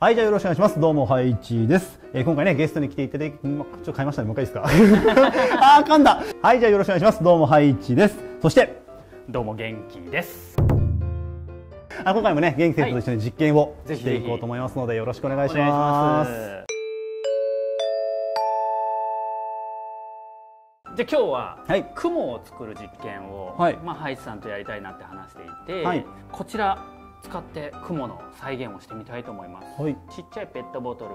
はい、じゃあよろしくお願いします。どうも、ハイチです。えー今回ね、ゲストに来ていただき、まちょっと変えましたね。もう一回いいですか？あー、噛んだ。はい、じゃあよろしくお願いします。どうも、ハイチです。そして、どうも元気です。あ今回もね、元気先生と一緒に実験をぜひしていこうと思いますので、よろしくお願いしま。す。じゃあ今日は、はい雲を作る実験を、はいまあハイチさんとやりたいなって話していて、はいこちら使って雲の再現をしてみたいと思います。はい。ちっちゃいペットボト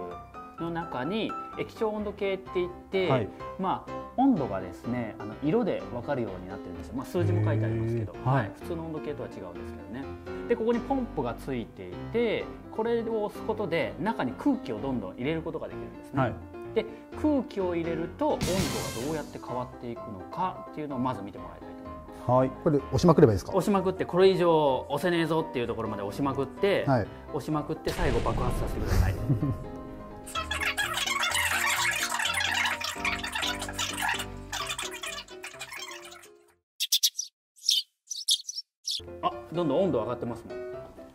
ルの中に液晶温度計って言って、はい。まあ温度がですねあの色で分かるようになってるんですよ、まあ、数字も書いてありますけど、はい。普通の温度計とは違うんですけどね。でここにポンプがついていてこれを押すことで中に空気をどんどん入れることができるんですね、はい。で空気を入れると温度がどうやって変わっていくのかっていうのをまず見てもらいたいと思います。はい。これ押しまくればいいですか？押しまくってこれ以上押せねえぞっていうところまで押しまくって、はい。押しまくって最後爆発させてください。あどんどん温度上がってますもん。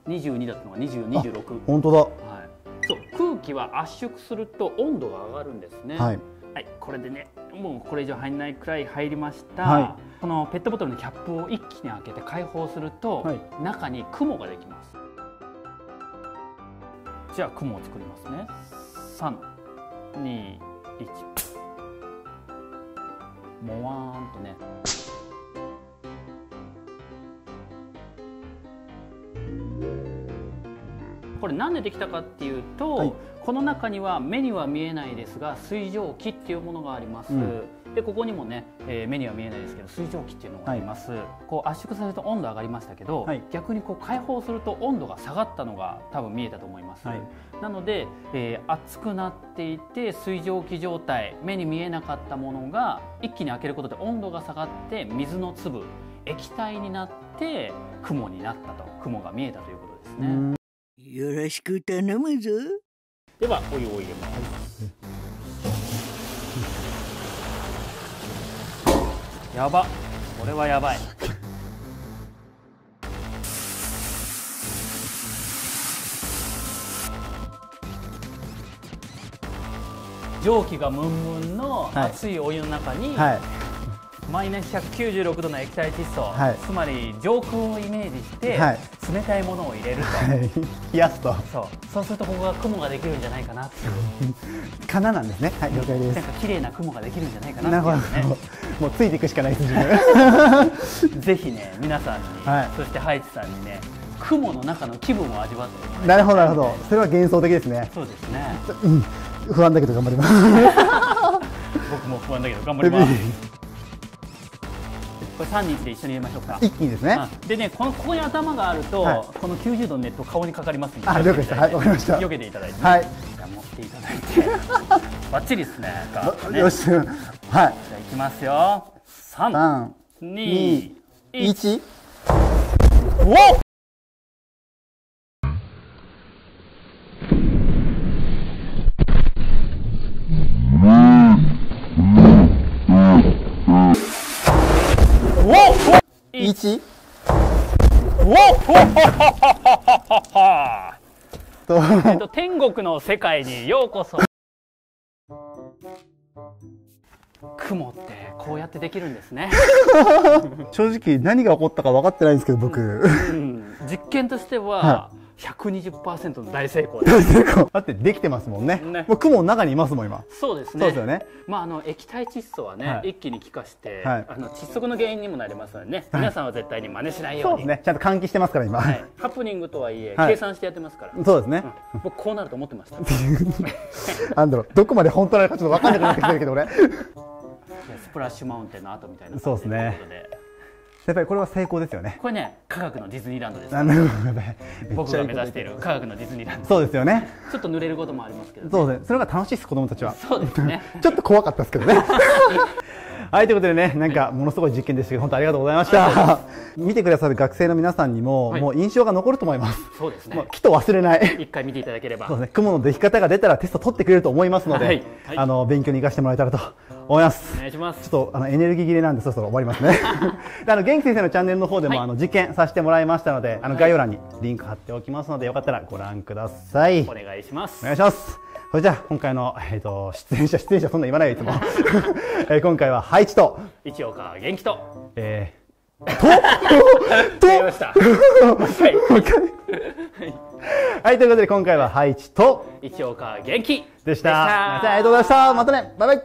22だったのが2026本当だ。はいそう空気は圧縮すると温度が上がるんですね。はい。はい、これでねもうこれ以上入らないくらい入りました、はこのペットボトルのキャップを一気に開けて開放すると、はい。中に雲ができます。じゃあ雲を作りますね。321もわーんとねこれなんでできたかっていうと、はい。この中には目には見えないですが水蒸気っていうものがあります、うん。でここにもね、えー目には見えないですけど水蒸気っていうのがあります、こう圧縮されると温度上がりましたけど、はい。逆にこう解放すると温度が下がったのが多分見えたと思います、はい。なので、えー熱くなっていて水蒸気状態目に見えなかったものが一気に開けることで温度が下がって水の粒液体になって雲になったと雲が見えたということですね、よろしく頼むぞ。ではお湯を入れますやばこれはやばい 蒸気がムンムンのはい熱いお湯の中に、はい。マイナス196度の液体窒素、はいつまり上空をイメージして、はい冷たいものを入れると、はい。冷やすと。そうそうするとここが雲ができるんじゃないかなっていう かななんですね。はい、了解ですなん。か綺麗な雲ができるんじゃないかなっていうね。もうついていくしかないです。ぜひね皆さんに、はいそしてハイチさんにね雲の中の気分を味わってなるほど、なるほど。それは幻想的ですね。そうですねうん。不安だけど頑張ります。僕も不安だけど頑張りますこれ3日で一緒に入れましょうか。一気にですね。うん。でねこのここに頭があると、はい。この90度の熱湯顔にかかりますんで。あ了解です。はいわかりました。避けていただいて、はい。じゃあ持っていただいて。バッチリですね。ね。よし。はい。じゃあいきますよ。3三、2二、1一。おっ！おっ一？おっと。えっと天国の世界にようこそ雲ってこうやってできるんですね、正直何が起こったか分かってないんですけど、僕。うん、実験としてはは120%の大成功。ですだってできてますもんね。ね。もう雲の中にいますもん、今。そうですね。そうですよね。まあ、あの液体窒素はね、はい。一気に気化して、はい。あの窒息の原因にもなりますのでね、皆さんは絶対に真似しないように。そうですね。ちゃんと換気してますから、今。はい、ハプニングとはいえ、はい。計算してやってますから、そうですね。うん。僕こうなると思ってました。なんだろう、どこまで本当なのかちょっと分かんなくなってきてるけど、俺。スプラッシュマウンテンの後みたいなそうですねということでやっぱりこれは成功ですよね。これね科学のディズニーランドですね。僕が目指している科学のディズニーランドそうですよね。ちょっと濡れることもありますけど、ね、そうですね。それが楽しいです、子供たちは。そうですね ちょっと怖かったですけどね。はい、ということでね、なんかものすごい実験でしたけど、本当ありがとうございました。見てくださる学生の皆さんにも、はいもう印象が残ると思います。そうですねもうきっと忘れない。一回見ていただければそうですね、雲の出来方が出たらテスト取ってくれると思いますので、はいはいあの勉強に生かしてもらえたらと思います。お願いしますちょっとあのエネルギー切れなんでそろそろ終わりますね。で あの元気先生のチャンネルの方でも、はいあの実験させてもらいましたので、あの概要欄にリンク貼っておきますのでよかったらご覧ください。お願いしますお願いします。それじゃあ今回の、えー、と出演者出演者そんな言わないよいつも、えー今回はハイチと、一岡元気とえと？やりましたはいーはいということで今回はハイチと一岡元気でした。でしたありがとうございました。またね。バイバイ。